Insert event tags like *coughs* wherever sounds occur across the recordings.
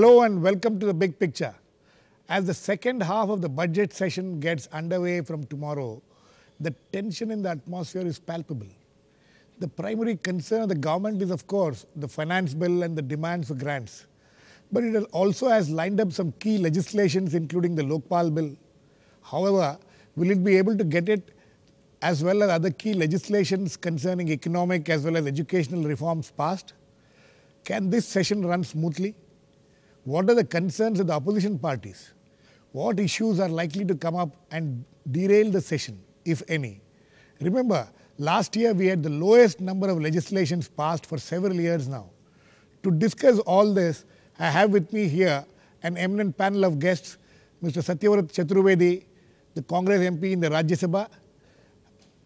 Hello and welcome to the big picture. As the second half of the budget session gets underway from tomorrow, the tension in the atmosphere is palpable. The primary concern of the government is, of course, the finance bill and the demands for grants. But it also has lined up some key legislations, including the Lokpal bill. However, will it be able to get it as well as other key legislations concerning economic as well as educational reforms passed? Can this session run smoothly? What are the concerns of the opposition parties? What issues are likely to come up and derail the session, if any? Remember, last year we had the lowest number of legislations passed for several years now. To discuss all this, I have with me here an eminent panel of guests, Mr. Satyavrat Chaturvedi, the Congress MP in the Rajya Sabha,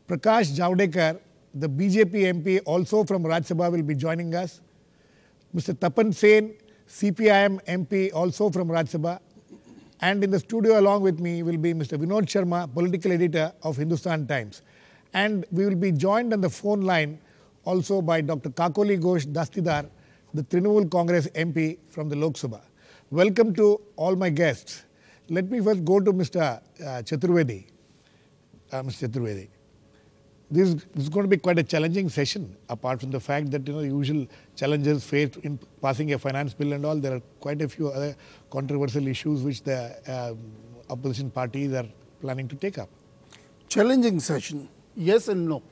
Prakash Javadekar, the BJP MP also from Rajya Sabha will be joining us, Mr. Tapan Sen, CPIM MP also from Rajya Sabha, and in the studio along with me will be Mr. Vinod Sharma, political editor of Hindustan Times. And we will be joined on the phone line also by Dr. Kakoli Ghosh Dastidar, the Trinamool Congress MP from the Lok Sabha. Welcome to all my guests. Let me first go to Mr. Uh, Chaturvedi. Uh, Mr. Chaturvedi. This, this, is going to be quite a challenging session, apart from the fact that, you know, the usual challenges faced in passing a finance bill and all, there are quite a few other controversial issues which the uh, opposition parties are planning to take up. Challenging session, yes and no.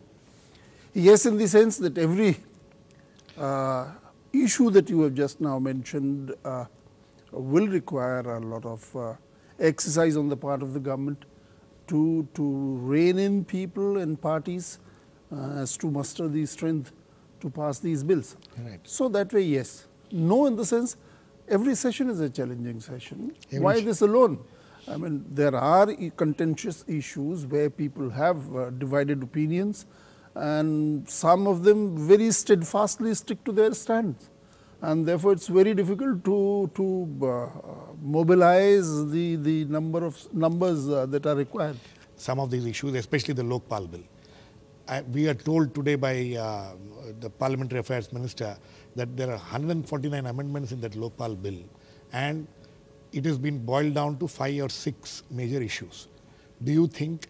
Yes, in the sense that every uh, issue that you have just now mentioned uh, will require a lot of uh, exercise on the part of the government to, to rein in people and parties uh, as to muster the strength to pass these bills. Right. So, that way yes. No in the sense every session is a challenging session. Every Why this alone? I mean there are contentious issues where people have uh, divided opinions and some of them very steadfastly stick to their stands and therefore, it is very difficult to, to uh, mobilize the, the number of numbers uh, that are required. Some of these issues, especially the Lokpal bill. I, we are told today by uh, the Parliamentary Affairs Minister that there are 149 amendments in that Lokpal bill and it has been boiled down to five or six major issues. Do you think,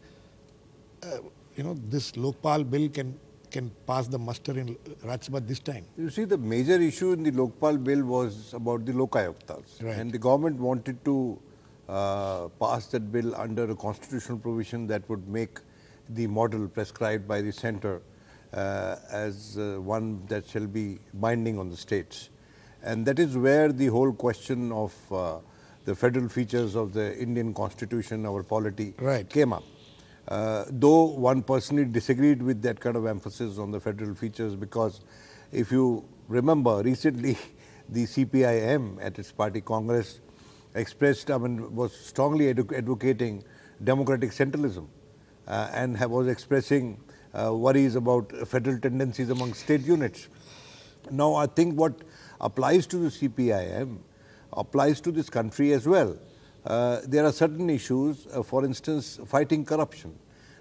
uh, you know, this Lokpal bill can can pass the muster in Rajya Sabha this time. You see, the major issue in the Lokpal bill was about the Lokayuktas. Right. And the government wanted to uh, pass that bill under a constitutional provision that would make the model prescribed by the center uh, as uh, one that shall be binding on the states. And that is where the whole question of uh, the federal features of the Indian constitution, our polity, right. came up. Uh, though one personally disagreed with that kind of emphasis on the federal features because if you remember recently *laughs* the CPIM at its party congress expressed, I mean, was strongly advocating democratic centralism uh, and have, was expressing uh, worries about federal tendencies among state units. Now, I think what applies to the CPIM applies to this country as well. Uh, there are certain issues, uh, for instance, fighting corruption.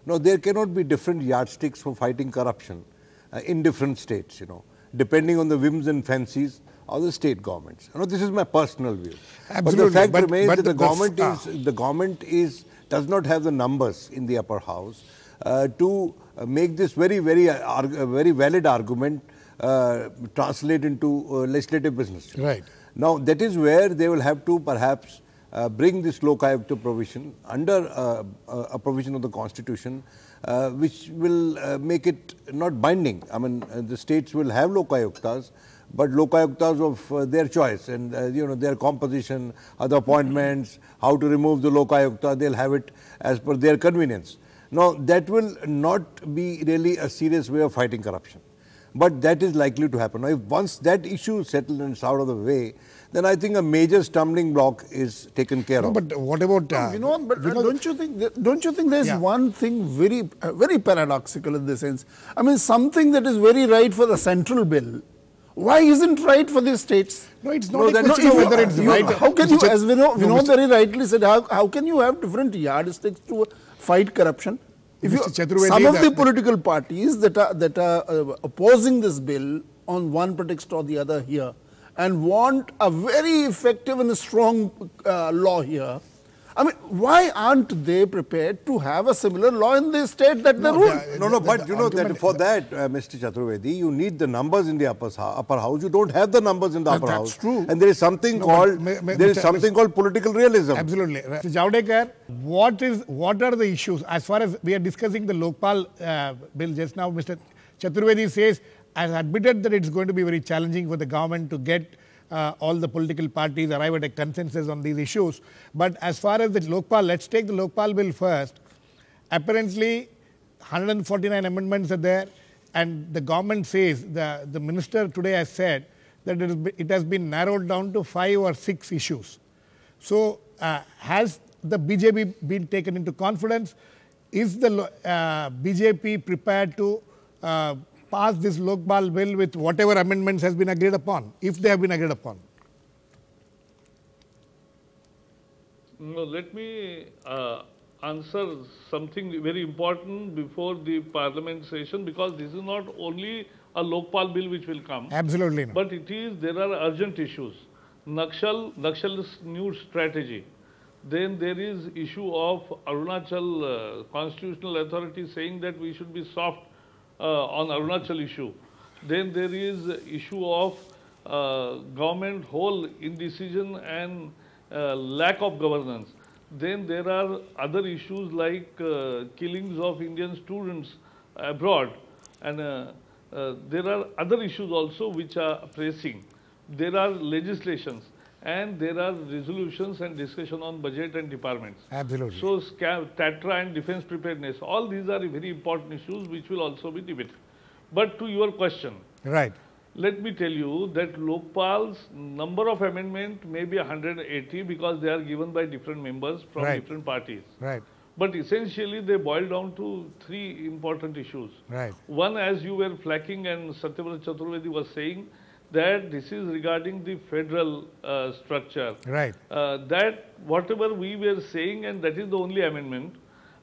Now, there cannot be different yardsticks for fighting corruption uh, in different states, you know, depending on the whims and fancies of the state governments. You know, this is my personal view. Absolutely. But the fact but, remains but that the, the government ah. is the government is does not have the numbers in the upper house uh, to uh, make this very very uh, very valid argument translate into legislative business. Right. Now that is where they will have to perhaps uh, bring this Lokayukta provision under uh, a provision of the constitution uh, which will uh, make it not binding. I mean uh, the states will have Lokayuktas but Lokayuktas of uh, their choice and you know their composition, other appointments, how to remove the Lokayukta, they will have it as per their convenience. Now that will not be really a serious way of fighting corruption but that is likely to happen. Now, if once that issue is settled and it's out of the way, then I think a major stumbling block is taken care no, of. But what about uh, you know? But uh, don't you think? Don't you think there's Yeah. one thing very uh, very paradoxical in this sense? I mean, something that is very right for the central bill. Why isn't right for the states? No, it's No, not a that- question if of you- whether it's you- right. How can you, Mr. as Vinod, No, Vinod Mr. very rightly said, how, how can you have different yardsticks to fight corruption? If you, Mr. Chaturvedi, some of the- the political parties that are that are uh, opposing this bill on one pretext or the other here, and want a very effective and strong uh, law here, I mean, why aren't they prepared to have a similar law in the state that they rule? the- No, no, the- but the you know that for that, uh, Mr. Chaturvedi, you need the numbers in the upper, upper house. You don't have the numbers in the upper that's house. true. And there is something No, called ma- ma- there is Mr. something called political realism. Absolutely. Mr. Javadekar, what is what are the issues as far as we are discussing the Lokpal uh, bill just now? Mr. Chaturvedi says has admitted that it's going to be very challenging for the government to get uh, all the political parties arrive at a consensus on these issues. But as far as the Lokpal, let's take the Lokpal bill first. Apparently, 149 amendments are there, and the government says the the minister today has said that it has been narrowed down to five or six issues. So, uh, has the BJP been taken into confidence? Is the uh, BJP prepared to uh, pass this Lokpal bill with whatever amendments has been agreed upon, if they have been agreed upon? No, let me uh, answer something very important before the parliament session because this is not only a Lokpal bill which will come, Absolutely no. but it is there are urgent issues. Naxal, Naxal's new strategy. Then there is issue of Arunachal uh, constitutional authority saying that we should be soft on Arunachal issue. Then there is issue of uh, government whole indecision and uh, lack of governance. Then there are other issues like uh, killings of Indian students abroad and uh, uh, there are other issues also which are pressing. There are legislations and there are resolutions and discussion on budget and departments. Absolutely. So, TATRA and defense preparedness, all these are very important issues which will also be debated. But to your question, right. let me tell you that Lokpal's number of amendment may be 180 because they are given by different members from Right. different parties. Right. But essentially they boil down to three important issues. Right. One, as you were flagging and Satyavrat Chaturvedi was saying, that this is regarding the federal uh, structure. Right. Uh, that whatever we were saying, and that is the only amendment.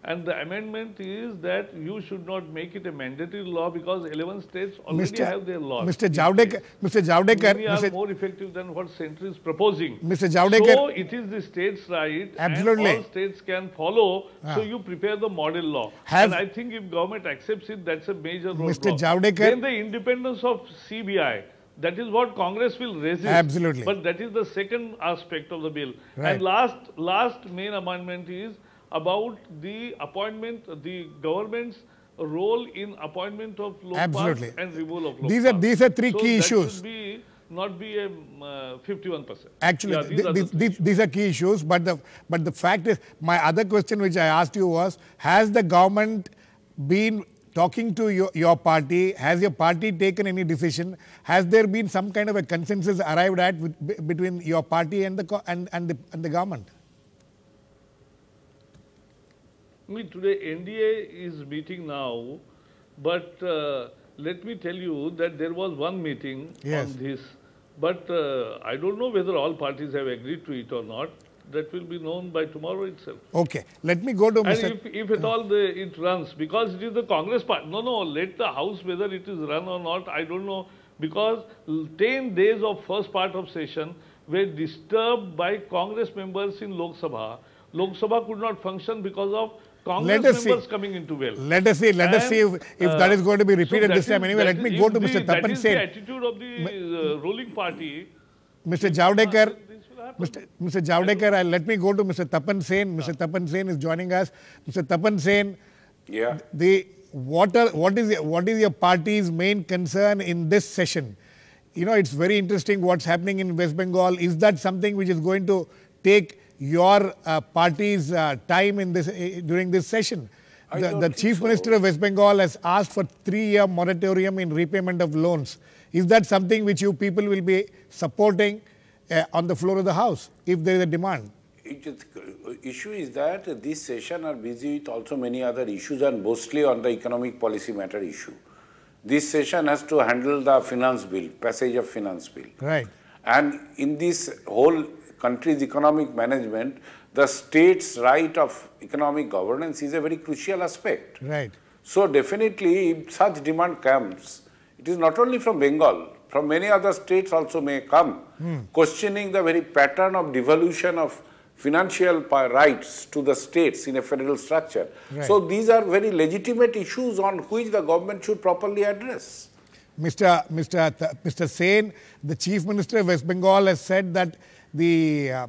And the amendment is that you should not make it a mandatory law because 11 states already have their laws. Mr. Javadekar, Mr. Javadekar, Many are Mr. more effective than what center is proposing. Mr. Javadekar- So it is the state's right, Absolutely. and all states can follow. Ah. So you prepare the model law, Have- and I think if government accepts it, that's a major roadblock. Mr. Javadekar- Then the independence of CBI. That is what Congress will resist. Absolutely. But that is the second aspect of the bill. Right. And last, last main amendment is about the appointment, the government's role in appointment of Absolutely. and removal of Lokpal. These are- these are three So key that issues. should be not be a um, uh, 51%. Actually, Yeah, th- these are the these, three these, these are key issues, but the, but the fact is, my other question which I asked you was, has the government been talking to your, your party? Has your party taken any decision? Has there been some kind of a consensus arrived at with, between your party and the, and, and, the, and the government? I mean, today NDA is meeting now, but uh, let me tell you that there was one meeting Yes. on this, but uh, I don't know whether all parties have agreed to it or not. That will be known by tomorrow itself. Okay, let me go to And Mr. if, if at all the, it runs, because it is the Congress part. no, no, let the House, whether it is run or not, I don't know, because 10 days of first part of session were disturbed by Congress members in Lok Sabha. Lok Sabha could not function because of Congress Let us see. members coming into well. Let us see, let us see if, if that uh, is going to be repeated that this time is- anyway. Let me go to the- Mr. That Tapan is the attitude of the uh, ruling party. Mr. Javadekar, This will happen. Mr. Mr. Javadekar, I'll- let me go to Mr. Tapan Sen. Mr. Tapan Sen is joining us. Mr. Tapan Sen, Yeah. the what are what is your, what is your party's main concern in this session? You know, it's very interesting what's happening in West Bengal. Is that something which is going to take your uh, party's uh, time in this uh, during this session? The, the chief so. minister of West Bengal has asked for three-year moratorium in repayment of loans. Is that something which you people will be supporting uh, on the floor of the house if there is a demand? It uh, issue is that this session are busy with also many other issues and mostly on the economic policy matter issue. This session has to handle the finance bill, passage of finance bill. Right. And in this whole country's economic management, the state's right of economic governance is a very crucial aspect. Right. So definitely, if such demand comes, it is not only from Bengal, from many other states also may come, questioning the very pattern of devolution of financial rights to the states in a federal structure. Right. So these are very legitimate issues on which the government should properly address. Mr. Mr. Th- Mr. Sen, the Chief Minister of West Bengal has said that the uh,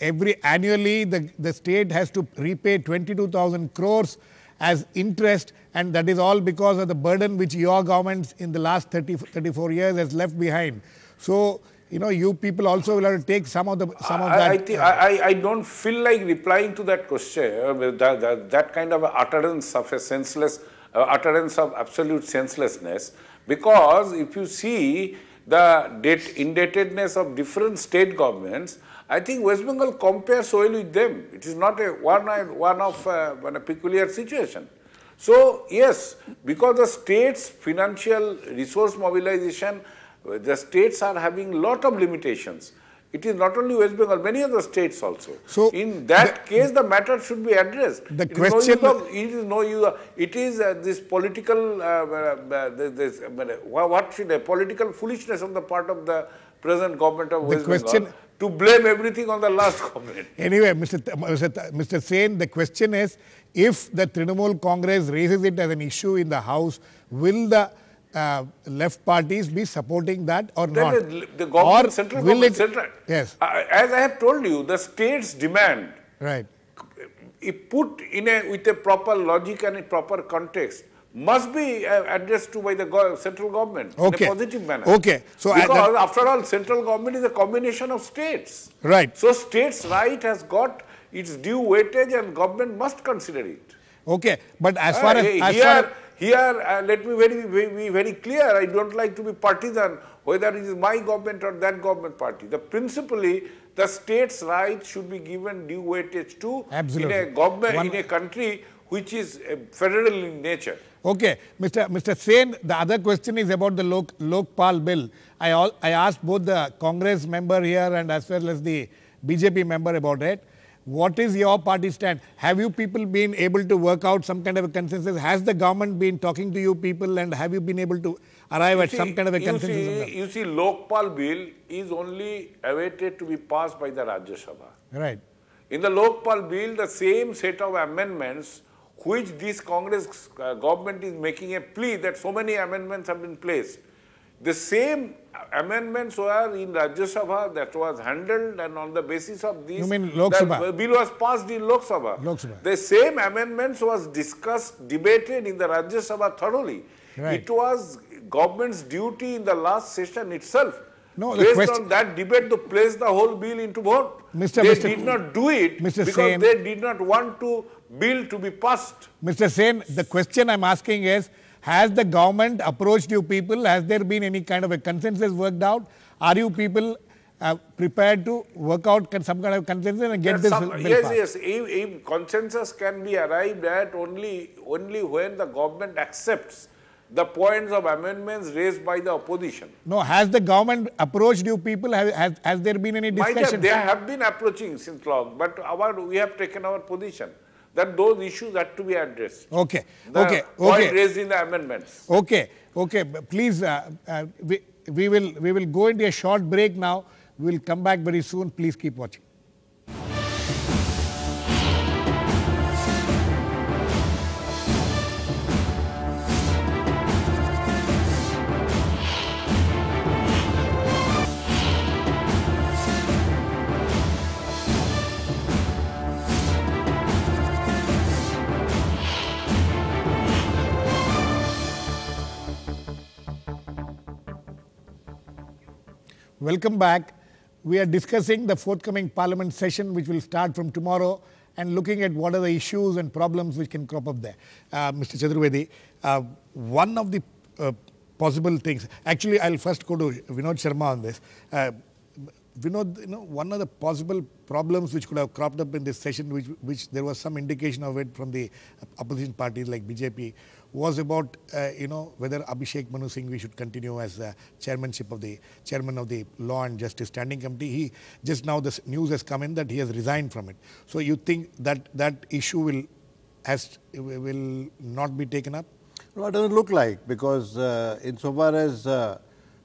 every annually the, the state has to repay 22,000 crores as interest and that is all because of the burden which your government in the last 30, 34 years has left behind. So, you know, you people also will have to take some of the some of I, that. I, think, I, I don't feel like replying to that question, uh, that, that, that kind of utterance of a senseless, uh, utterance of absolute senselessness, because if you see the debt indebtedness of different state governments, I think West Bengal compares well with them. It is not a one, one of uh, a peculiar situation. So yes, because the state's financial resource mobilization, uh, the states are having lot of limitations. It is not only West Bengal, many other states also. So, in that case, the matter should be addressed. The It is no question- use of- it is no use. of- It is uh, this political, uh, uh, uh, this, uh, what should a political foolishness on the part of the present government of West question- Bengal to blame everything on the last government. Anyway, Mr. Th- Mr. Th- Mr. Sen, the question is, if the Trinamool Congress raises it as an issue in the House, will the uh, left parties be supporting that or Then not? the, the government, or central will government, it- central. Yes, Uh, as I have told you, the states demand right. if put in a with a proper logic and a proper context must be uh, addressed to by the central government Okay. in a positive manner. Okay. So because after all, central government is a combination of states. Right. So states' right has got its due weightage, and government must consider it. Okay. But as far Uh, as, as here, far here, uh, let me very, very, be very clear. I don't like to be partisan, whether it is my government or that government party. The principally, the states' rights should be given due weightage to Absolutely. in a government One- in a country which is uh, federal in nature. Okay, Mr. Mr. Sen, the other question is about the Lok, Lokpal bill. I, all, I asked both the Congress member here and as well as the BJP member about it. What is your party stand? Have you people been able to work out some kind of a consensus? Has the government been talking to you people and have you been able to arrive at See, some kind of a you consensus? See, you see, Lokpal bill is only awaited to be passed by the Rajya Sabha. Right. In the Lokpal bill, the same set of amendments which this Congress uh, government is making a plea that so many amendments have been placed. The same amendments were in Rajya Sabha that was handled and on the basis of this, You mean Lok Sabha? bill was passed in Lok Sabha. Lok Sabha. The same amendments was discussed, debated in the Rajya Sabha thoroughly. Right. It was government's duty in the last session itself No, based on that debate to place the whole bill into vote. Mr. They Mr. did not do it Mr. because Sen- they did not want to bill to be passed. Mr. Sen, the question I'm asking is, has the government approached you people? Has there been any kind of a consensus worked out? Are you people uh, prepared to work out some kind of consensus and get Yes, this some- bill yes, passed? yes. If, if consensus can be arrived at only only when the government accepts the points of amendments raised by the opposition. No, has the government approached you people? Have, has, has there been any Might have, discussion? they have been approaching since long, but our we have taken our position that those issues had to be addressed. Okay, The okay, point okay, raised in the amendments. okay, okay. Please, uh, uh, we, we, will, we will go into a short break now. We will come back very soon. Please keep watching. Welcome back. We are discussing the forthcoming parliament session, which will start from tomorrow, and looking at what are the issues and problems which can crop up there. Uh, Mr. Chaturvedi, uh, one of the uh, possible things, actually, I'll first go to Vinod Sharma on this. Uh, Vinod, you know, one of the possible problems which could have cropped up in this session, which, which there was some indication of it from the opposition parties like BJP, was about, uh, you know, whether Abhishek Manu Singhvi should continue as the chairmanship of the chairman of the Law and Justice Standing Committee. He just now this news has come in that he has resigned from it. So you think that that issue will has will not be taken up? Does it look like? Because uh, insofar as uh,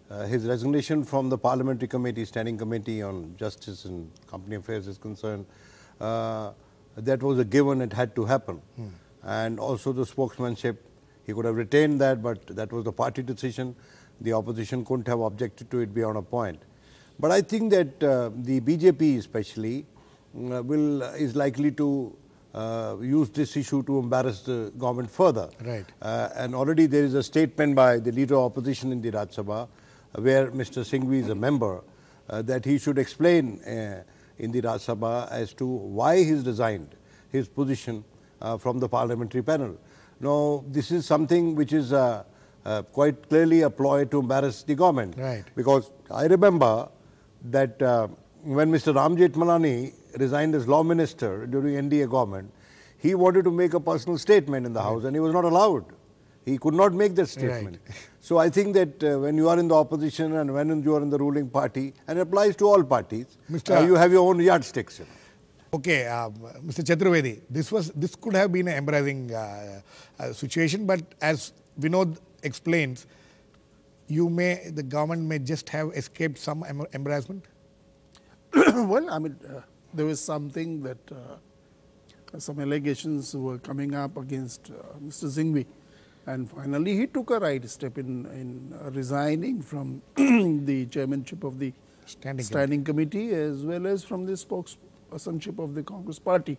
uh, his resignation from the parliamentary committee, standing committee on justice and company affairs is concerned, uh, that was a given, it had to happen. And also the spokesmanship, he could have retained that, but that was the party decision. The opposition couldn't have objected to it beyond a point. But I think that uh, the BJP especially uh, will is likely to uh, use this issue to embarrass the government further. Right. Uh, and already there is a statement by the leader of opposition in the Rajya Sabha, uh, where Mr. Singhvi is a member, uh, that he should explain uh, in the Rajya Sabha as to why he's resigned his position uh, from the parliamentary panel. Now, this is something which is uh, uh, quite clearly a ploy to embarrass the government. Right. Because I remember that uh, when Mr. Ram Jethmalani resigned as law minister during NDA government, he wanted to make a personal statement in the House and he was not allowed. He could not make that statement. Right. *laughs* So I think that uh, when you are in the opposition and when you are in the ruling party, and it applies to all parties, Mr. uh, you have your own yardsticks. You know. Okay, um, Mr. Chaturvedi, this was this could have been an embarrassing uh, uh, situation, but as Vinod explains, you may the government may just have escaped some em- embarrassment. *coughs* well, I mean, uh, there was something that uh, some allegations were coming up against uh, Mr. Singhvi, and finally he took a right step in, in uh, resigning from *coughs* the chairmanship of the Standing standing committee as well as from the spokespersonship of the Congress party.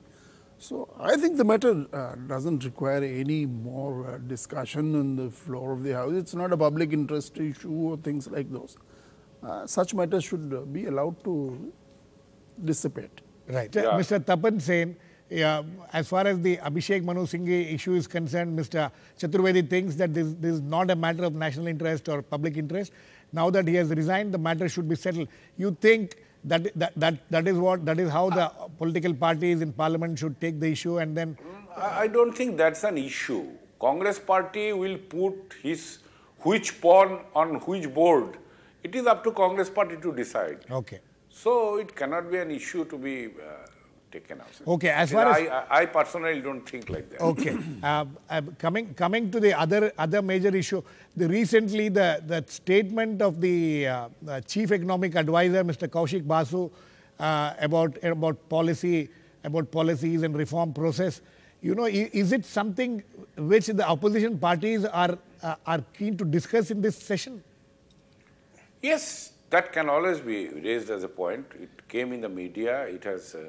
So I think the matter uh, doesn't require any more uh, discussion on the floor of the House. It's not a public interest issue or things like those. Uh, such matters should uh, be allowed to dissipate. Right. Yeah. Mr. Tapan Sen, yeah, as far as the Abhishek Manu Singhvi issue is concerned, Mr. Chaturvedi thinks that this, this is not a matter of national interest or public interest. Now that he has resigned, the matter should be settled. You think that that, that, that is what that is how the political parties in parliament should take the issue and then I I don't think that's an issue. Congress party will put his which pawn on which board. It is up to Congress party to decide. okay. So it cannot be an issue to be uh, taken up. Okay, as far as- I, I, personally don't think like that. Okay. *clears throat* Uh, uh, coming coming to the other other major issue, the recently the the statement of the uh, uh, chief economic advisor, Mr. Kaushik Basu, uh, about about policy about policies and reform process. You know, is it something which the opposition parties are uh, are keen to discuss in this session? Yes, that can always be raised as a point. It came in the media. It has, uh,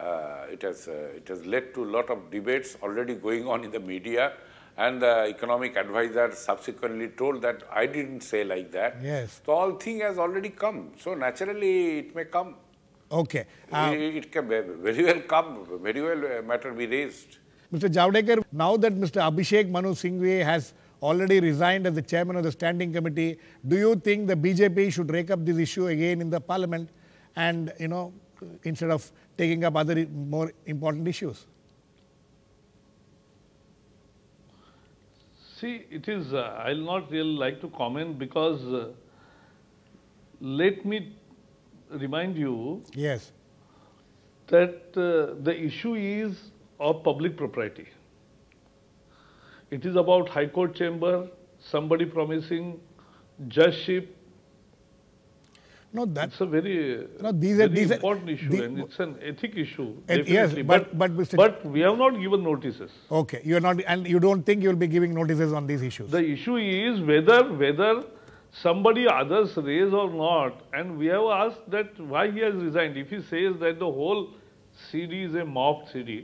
uh, it has, uh, it has led to a lot of debates already going on in the media. And the economic advisor subsequently told that I didn't say like that. Yes. So all thing has already come. So naturally it may come. Okay. Uh, it, it can be- very well come. Very well uh, matter be raised. Mr. Javadekar, now that Mr. Abhishek Manu Singhvi has already resigned as the chairman of the standing committee, do you think the BJP should rake up this issue again in the parliament and, you know, instead of taking up other more important issues? See, it is, uh, I'll not really like to comment because uh, let me remind you Yes. that uh, the issue is of public property. It is about High Court chamber, somebody promising judgeship. No, that's a very, No, these are- very these are- important issue the- and it's an ethic issue. Yes, definitely. but- but Mr. but we have not given notices. okay, you're not, and you don't think you'll be giving notices on these issues? The issue is whether whether somebody others raise or not, and we have asked that why he has resigned. If he says that the whole CD is a mock CD,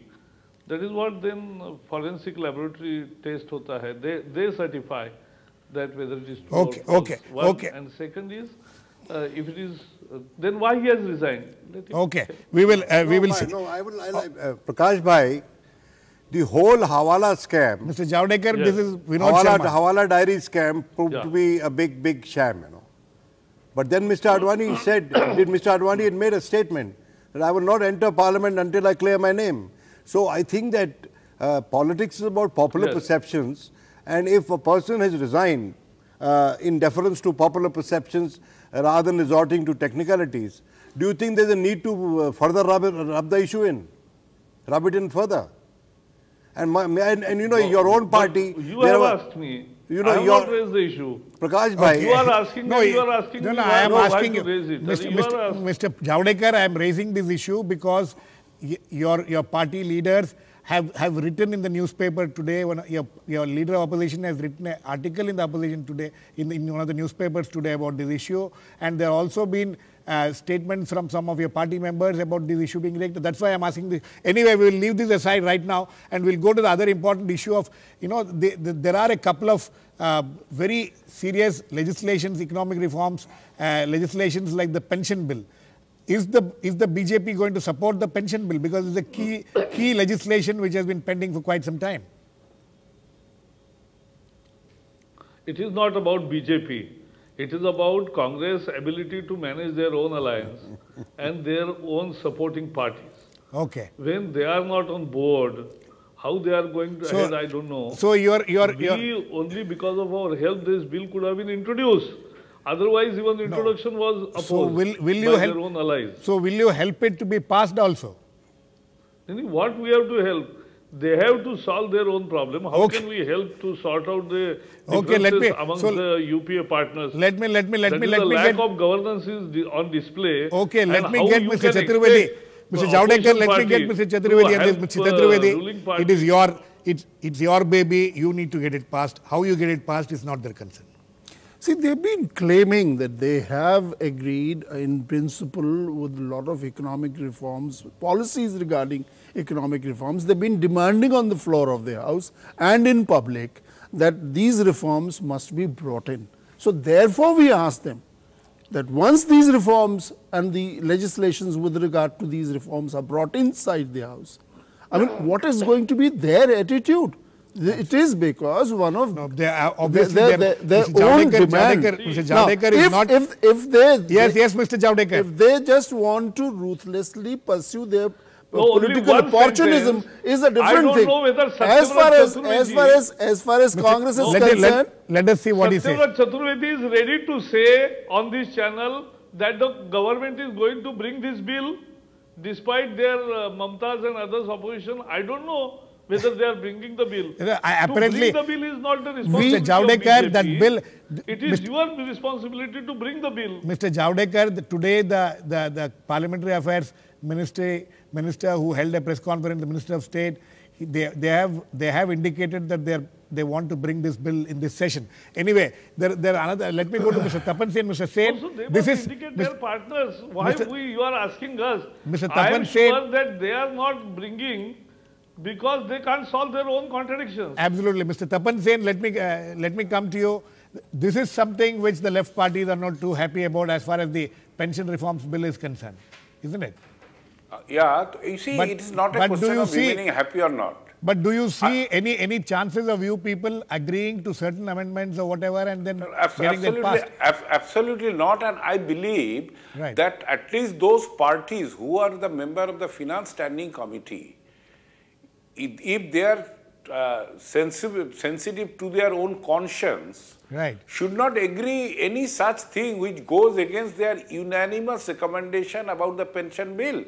that is what then forensic laboratory test hota hai. They they certify that whether it is true Okay, or false. okay, One, okay. And second is uh, if it is uh, then why he has resigned. Okay, we will, uh, we no, will my- see. No, I will, I, will- uh, Prakash Bhai, the whole Hawala scam, Mr. Javadekar, Yes. this is Vinod Hawala, Sharma. Hawala diary scam proved Yeah. to be a big, big sham, you know. But then Mr. Advani said, *coughs* did Mr. Advani had made a statement that I will not enter parliament until I clear my name. So I think that uh, politics is about popular Yes. perceptions, and if a person has resigned uh, in deference to popular perceptions rather than resorting to technicalities, do you think there's a need to uh, further rub, it, rub the issue in, rub it in further? And, my, and, and you know, your own party. You have were- asked me You know, I have you're- not raised the issue. Prakash Bhai, You are asking No, me, you are asking no, me no, why- I am asking you, raise it. Mr. You Mr. Mr. Javadekar, I am raising this issue because y- your your party leaders have have written in the newspaper today. Your your leader of opposition has written an article in the opposition today in, the, in one of the newspapers today about this issue, and there have also been. Uh, statements from some of your party members about this issue being raised. That's why I'm asking this. Anyway, we will leave this aside right now and we'll go to the other important issue of, you know, the, the, there are a couple of uh, very serious legislations, economic reforms, uh, legislations like the pension bill. Is the, is the BJP going to support the pension bill? Because it's a key, key legislation which has been pending for quite some time. It is not about BJP. It is about Congress' ability to manage their own alliance *laughs* and their own supporting parties. Okay. When they are not on board, how they are going to So- ahead, I don't know. So you're, you're, we only because of our help, this bill could have been introduced. Otherwise, even the introduction was opposed so will, will you by help? their own allies. So will you help it to be passed also? What we have to help? They have to solve their own problem. How Okay. can we help to sort out the Okay, let me- amongst so the UPA partners? Let me, let me, let That me, is let the me lack get. of governance is on display. Okay, let me get Mr. Chaturvedi. Mr. the Javadekar, let me get Mr. Chaturvedi this. help, Mr. Chaturvedi, it your, it's, it's your baby. You need to get it passed. How you get it passed is not their concern. See, they've been claiming that they have agreed in principle with a lot of economic reforms, policies regarding economic reforms. They've been demanding on the floor of the House and in public that these reforms must be brought in. So, therefore, we ask them that once these reforms and the legislations with regard to these reforms are brought inside the House, I mean, what is going to be their attitude? It is because one of No, they are obviously their, they're- their, their own Javadekar- demand. Javadekar- Mr. Now, is if, not- If, if they, Yes, they- yes, Mr. Javadekar. If they just want to ruthlessly pursue their No, political opportunism sentence. is a different thing. I don't thing. know whether as far as as Chaturvedi- far as as far as Congress is let, concerned, let, let us see what he says. Chaturvedi is ready to say on this channel that the government is going to bring this bill despite their uh, Mamtas and others opposition. I don't know whether they are bringing the bill. I- to apparently- bring the bill is not the responsibility Mr. Javadekar, that bill- It is Mr. your responsibility to bring the bill. Mr. Javadekar, the, today the, the, the Parliamentary Affairs Ministry, Minister who held a press conference, the Minister of State, they, they, have, they have indicated that they are, they want to bring this bill in this session. Anyway, there, there are another, let me go to Mr. Tapan Sen. Mr. Sen, Also, they this must is, indicate Mr. their partners. Why Mr. we, you are asking us? Mr. I am Tapan sure that they are not bringing because they can't solve their own contradictions. Absolutely. Mr. Tapan Sen, let me, uh, let me come to you. This is something which the left parties are not too happy about as far as the pension reforms bill is concerned, isn't it? Uh, yeah, you see, But- it is not a question of see- remaining happy or not. But do you see any, any chances of you people agreeing to certain amendments or whatever and then Abs- getting them Absolutely, passed? ab- absolutely not. And I believe Right. that at least those parties who are the member of the Finance Standing Committee, if, if they are uh, sensitive, sensitive to their own conscience, Right. should not agree any such thing which goes against their unanimous recommendation about the pension bill,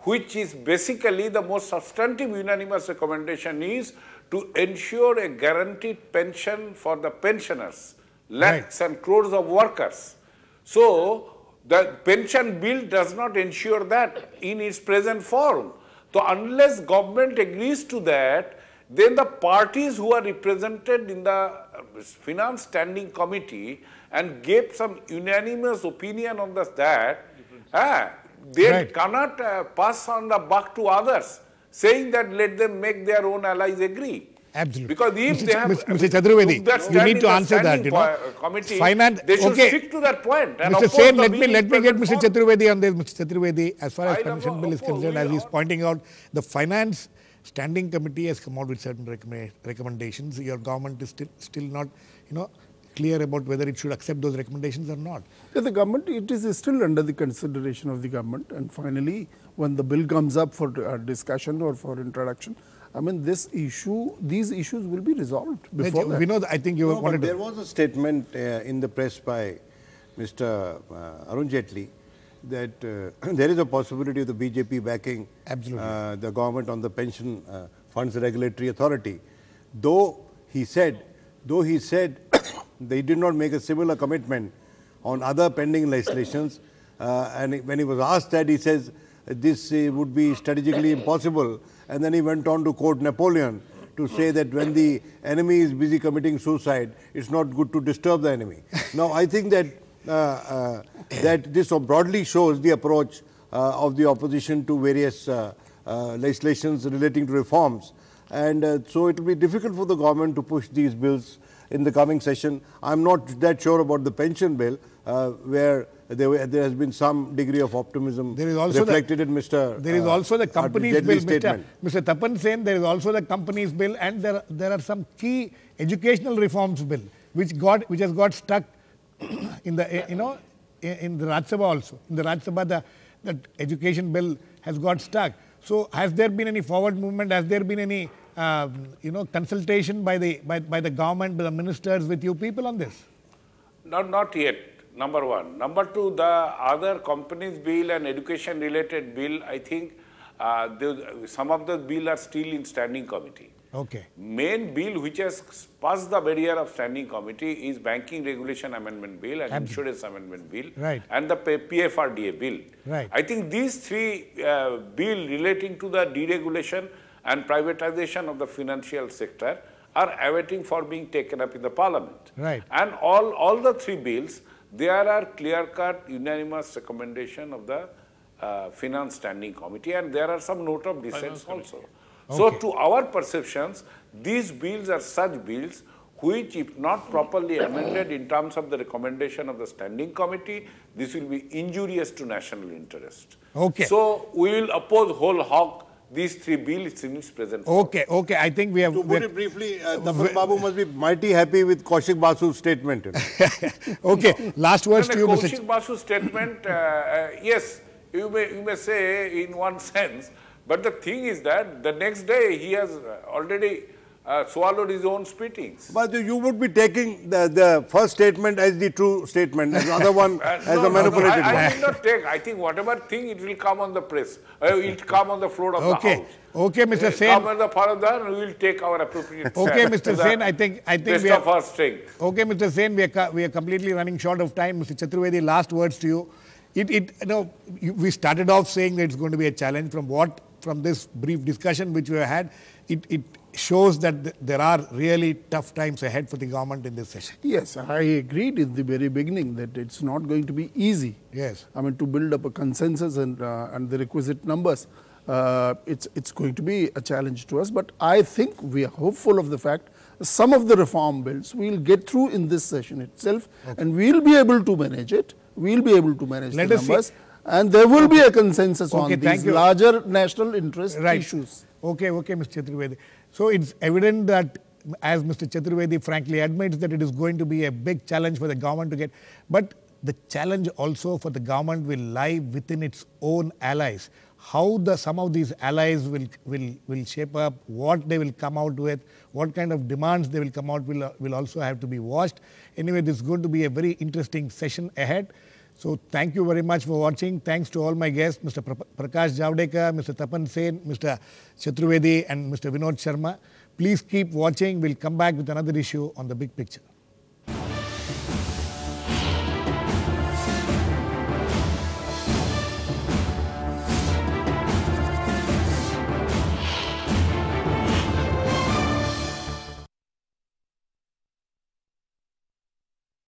which is basically the most substantive unanimous recommendation is to ensure a guaranteed pension for the pensioners, lakhs and crores of workers. So, the pension bill does not ensure that in its present form. So, unless government agrees to that, then the parties who are represented in the uh, finance standing committee and gave some unanimous opinion on this that, ah, they Right. cannot uh, pass on the buck to others, saying that let them make their own allies agree. Absolutely. Because if Mr. they have Mr. Mr. Chaturvedi, you need to answer that, you know. uh, Committee, Finance- they should okay. stick to that point and Mr. oppose Sen, the let me, let me get Mr. form. Chaturvedi on this. Mr. Chaturvedi, as far as I pension don't bill is concerned, as he's are- pointing out, the finance standing committee has come out with certain recommenda- recommendations. Your government is still, still not, you know, clear about whether it should accept those recommendations or not. Yeah, the government, it is still under the consideration of the government. And finally, when the bill comes up for uh, discussion or for introduction, I mean, this issue, these issues will be resolved before that. we know, that, I think you No, but there to. was a statement uh, in the press by Mr. Uh, Arun Jaitley that uh, *clears throat* there is a possibility of the BJP backing Absolutely. uh, the government on the pension uh, funds regulatory authority. Though he said though he said *coughs* they did not make a similar commitment on other pending legislations, uh, and when he was asked that, he says this uh, would be strategically impossible. And then he went on to quote Napoleon to say that when the enemy is busy committing suicide, it's not good to disturb the enemy. now, I think that uh, uh, that this broadly shows the approach uh, of the opposition to various uh, uh, legislations relating to reforms. And uh, so it will be difficult for the government to push these bills in the coming session. I'm not that sure about the pension bill, uh, where there, there, has been some degree of optimism there is also reflected uh, the, in Mr. There is also the companies bill, statement. Mr. Mr. Tapan Sen, there is also the companies bill, and there there are some key educational reforms bill which got which has got stuck *clears throat* in the eh, you know eh, in the Rajya Sabha also. In the Rajya Sabha, the that education bill has got stuck. So, has there been any forward movement? Has there been any um, you know consultation by the by, by the government, by the ministers with you people on this? Not not yet. Number one. Number two, the other companies bill and education related bill, I think uh, some of the bill are still in standing committee. Okay. Main bill which has passed the barrier of standing committee is Banking Regulation Amendment Bill and Absolutely. Insurance Amendment Bill right. and the PFRDA Bill. Right. I think these three uh, bill relating to the deregulation and privatization of the financial sector are awaiting for being taken up in the parliament. Right. And all, all the three bills, there are clear-cut unanimous recommendation of the uh, Finance Standing Committee and there are some note of dissent also. Okay. So to our perceptions, these bills are such bills which if not properly amended in terms of the recommendation of the standing committee, this will be injurious to national interest. Okay. So we will oppose whole hog these three bills in its present. Okay, okay. I think we have... To put it briefly, uh, Tapan Babu must be mighty happy with Kaushik Basu's statement. You *laughs* know? okay, last words to you, Kaushik Mr. Basu's statement, uh, uh, yes, you may, you may say in one *laughs* sense, but the thing is that the next day he has already uh, swallowed his own spittings. But you would be taking the, the first statement as the true statement, and the other one *laughs* uh, as no, a manipulated no, I, one. I will not take. I think whatever thing, it will come on the press. Uh, it will come on the floor of okay. the house. Okay, Mr. Uh, Sen. Come on the and we will take our appropriate Okay, Mr. Sen, I think, I think we are, of our strength. Okay, Mr. Sen, we are, we are completely running short of time. Mr. Chaturvedi, last words to you. It, it, you know, we started off saying that it's going to be a challenge from what from this brief discussion which we have had, it, it shows that th there are really tough times ahead for the government in this session. Yes, I agreed in the very beginning that it's not going to be easy. Yes. I mean, to build up a consensus and, uh, and the requisite numbers. Uh, it's, it's going to be a challenge to us, but I think we are hopeful of the fact some of the reform bills we will get through in this session itself okay. and we will be able to manage it. We will be able to manage Let the numbers. See and there will be a consensus okay, on these larger national interest right. issues. Okay, okay, Mr. Chaturvedi. So it's evident that as Mr. Chaturvedi frankly admits that it is going to be a big challenge for the government to get, but the challenge also for the government will lie within its own allies. How the some of these allies will will will shape up, what they will come out with, what kind of demands they will come out will will also have to be watched. Anyway, this is going to be a very interesting session ahead. So thank you very much for watching. Thanks to all my guests, Mr. Prakash Javadekar, Mr. Tapan Sen, Mr. Chaturvedi and Mr. Vinod Sharma. Please keep watching. We'll come back with another issue on the big picture.